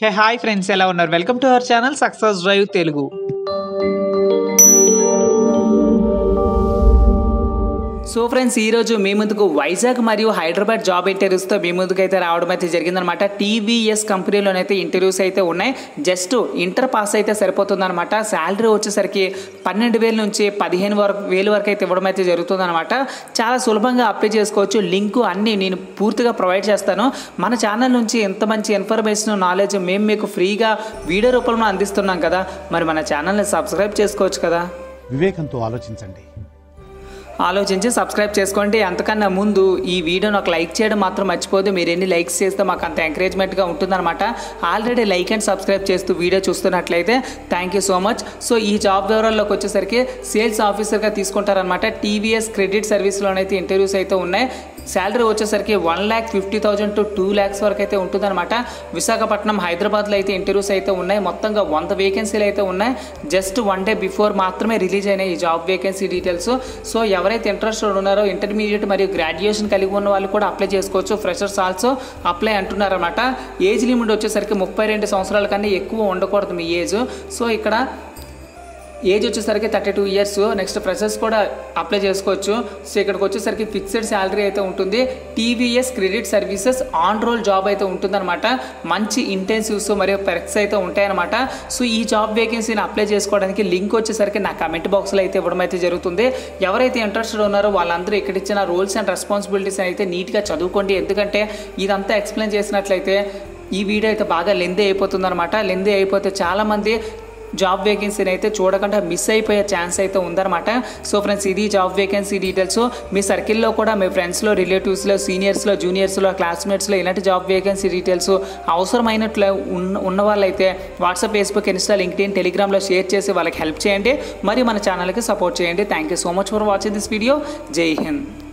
Hey hi friends ఎలా ఉన్నారు? Welcome to our channel success drive Telugu so friends ఈరోజు మీ ముందుకు వైజాగ్ మరియు హైదరాబాద్ జాబ్ ఇంటర్వ్యూస్తో మీ ముందుకు అయితే రావడం అయితే జరిగిందనమాట టీవీఎస్ కంపెనీలోనైతే ఇంటర్వ్యూస్ అయితే ఉన్నాయి. జస్ట్ ఇంటర్ పాస్ అయితే సరిపోతుందనమాట శాలరీ వచ్చేసరికి పన్నెండు వేల నుంచి పదిహేను వరకు వేలు వరకు అయితే ఇవ్వడం అయితే జరుగుతుందనమాట చాలా సులభంగా అప్లై చేసుకోవచ్చు. లింకు అన్నీ నేను పూర్తిగా ప్రొవైడ్ చేస్తాను. మన ఛానల్ నుంచి ఎంత మంచి ఇన్ఫర్మేషన్ నాలెడ్జ్ మేము మీకు ఫ్రీగా వీడియో రూపంలో అందిస్తున్నాం కదా మరి మన ఛానల్ని సబ్స్క్రైబ్ చేసుకోవచ్చు కదా. వివేకంతో ఆలోచించండి. ఆలోచించి సబ్స్క్రైబ్ చేసుకోండి. అంతకన్నా ముందు ఈ వీడియోని ఒక లైక్ చేయడం మాత్రం మర్చిపోదు మీరు ఎన్ని లైక్స్ చేస్తే మాకు అంత ఎంకరేజ్మెంట్గా ఉంటుందన్నమాట. ఆల్రెడీ లైక్ అండ్ సబ్స్క్రైబ్ చేస్తూ వీడియో చూస్తున్నట్లయితే thank you so much so ఈ జాబ్ వివరాల్లోకి వచ్చేసరికి సేల్స్ ఆఫీసర్గా తీసుకుంటారనమాట టీవీఎస్ క్రెడిట్ సర్వీస్లోనైతే ఇంటర్వ్యూస్ అయితే ఉన్నాయి. శాలరీ వచ్చేసరికి one lakh fifty thousand to two lakhs వరకు అయితే ఉంటుందన్నమాట. విశాఖపట్నం హైదరాబాద్లో అయితే ఇంటర్వ్యూస్ అయితే ఉన్నాయి. మొత్తంగా వంద వేకెన్సీలు అయితే ఉన్నాయి. జస్ట్ వన్ డే బిఫోర్ మాత్రమే రిలీజ్ అయినాయి ఈ జాబ్ వేకెన్సీ డీటెయిల్స్ సో ఎవరైతే ఇంట్రెస్టెడ్ ఉన్నారో ఇంటర్మీడియట్ మరియు గ్రాడ్యుయేషన్ కలిగి ఉన్న వాళ్ళు కూడా అప్లై చేసుకోవచ్చు. ఫ్రెషర్స్ ఆల్సో అప్లై అంటున్నారన్నమాట. ఏజ్ లిమిట్ వచ్చేసరికి ముప్పై రెండు సంవత్సరాల కన్నా ఎక్కువ ఉండకూడదు మీ ఏజ్. సో ఇక్కడ ఏజ్ వచ్చేసరికి thirty two years next freshers కూడా అప్లై చేసుకోవచ్చు. సో ఇక్కడికి వచ్చేసరికి ఫిక్స్డ్ శాలరీ అయితే ఉంటుంది. TVS credit services on roll job అయితే ఉంటుందన్నమాట. మంచి ఇంటెన్సివ్స్ మరియు పెర్క్స్ అయితే ఉంటాయన్నమాట. సో ఈ జాబ్ వేకెన్సీని అప్లై చేసుకోవడానికి లింక్ వచ్చేసరికి నా కమెంట్ బాక్స్లో అయితే ఇవ్వడం అయితే జరుగుతుంది. ఎవరైతే ఇంట్రెస్టెడ్ ఉన్నారో వాళ్ళందరూ ఇక్కడ ఇచ్చిన రూల్స్ అండ్ రెస్పాన్సిబిలిటీస్ అయితే నీట్గా చదువుకోండి. ఎందుకంటే ఇదంతా ఎక్స్ప్లెయిన్ చేసినట్లయితే ఈ వీడియో అయితే బాగా లెందే అయిపోతుందన్నమాట. లెందే అయిపోతే చాలామంది జాబ్ వేకెన్సీని అయితే చూడకుండా మిస్ అయిపోయే ఛాన్స్ అయితే ఉందన్నమాట. సో ఫ్రెండ్స్ ఇది జాబ్ వేకెన్సీ డీటెయిల్స్ మీ సర్కిల్లో కూడా మీ ఫ్రెండ్స్లో రిలేటివ్స్లో సీనియర్స్లో జూనియర్స్లో క్లాస్మేట్స్లో ఇలాంటి జాబ్ వేకెన్సీ డీటెయిల్స్ అవసరమైనట్లు ఉన్న ఉన్న వాళ్ళైతే వాట్సాప్ ఫేస్బుక్ ఇన్స్టా లింక్డ్ఇన్ టెలిగ్రామ్లో షేర్ చేసి వాళ్ళకి హెల్ప్ చేయండి. మరి మన ఛానల్కి సపోర్ట్ చేయండి. Thank you so much for watching this video Jai Hind